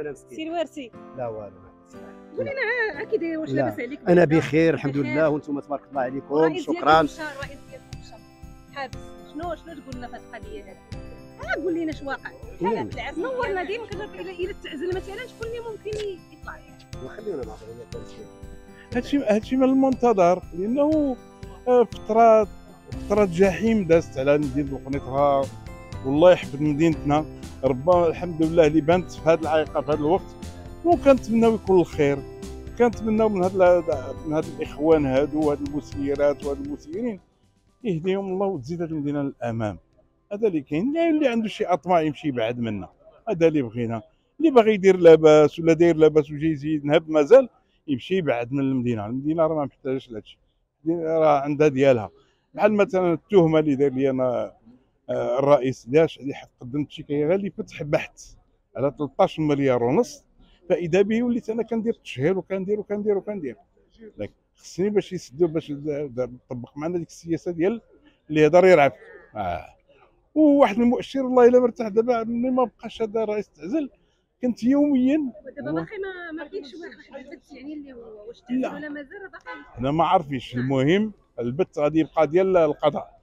أنا مسكين سير وارسي لا والو قول لنا أكيد واش لا. لاباس عليك؟ أنا؟ بخير الحمد. لله وأنتم تبارك الله عليكم شكرا. حابس شنو شنو تقول لنا في هذه القضية هذه؟ آه، قول لنا اش واقع. حالات العرس نورنا ديما إلى إلى تعزل مثلا شكون اللي ممكن يطلع يعني؟ وخلينا نهضروا هادشي هادشي من المنتظر لأنه آه، فتره فترة جحيم دازت على مدينة القنيطرة. والله يحفظ مدينتنا. ربما الحمد لله اللي بانت في هذه العائقه في هذا الوقت وكنتمناو يكون الخير. كنتمناو من هاد من هاد الإخوان هادو وهاد المسيرات وهاد المسيرين يهديهم الله وتزيد هاد المدينة للامام هذا اللي كاين. اللي- عنده شي أطماع يمشي بعد منا. هذا اللي بغينا. اللي باغي يدير لاباس ولا داير لاباس وجاي يزيد نهب مازال يمشي يبعد من المدينة. المدينة راه ما محتاجش لهادشي. راه عندها ديالها. بحال مثلا التهمة اللي دار لي أنا الرئيس داش اللي قدمت شكايه غير اللي فتح بحث على 13 مليار ونص فإذا به وليت أنا كندير تشهير وكندير وكندير وكندير. لكن خصني باش يسدوا باش نطبق معنا ديك السياسة ديال اللي هضر يرعب آه. وواحد المؤشر والله إلا مرتاح دابا ملي ما بقاش هذا الرئيس تعزل كنت يوميا دابا باقي ما كاينش واحد البث يعني اللي هو واش. تعزل ولا مازال باقي. أنا ما عارفيش المهم البت غادي يبقى ديال القضاء.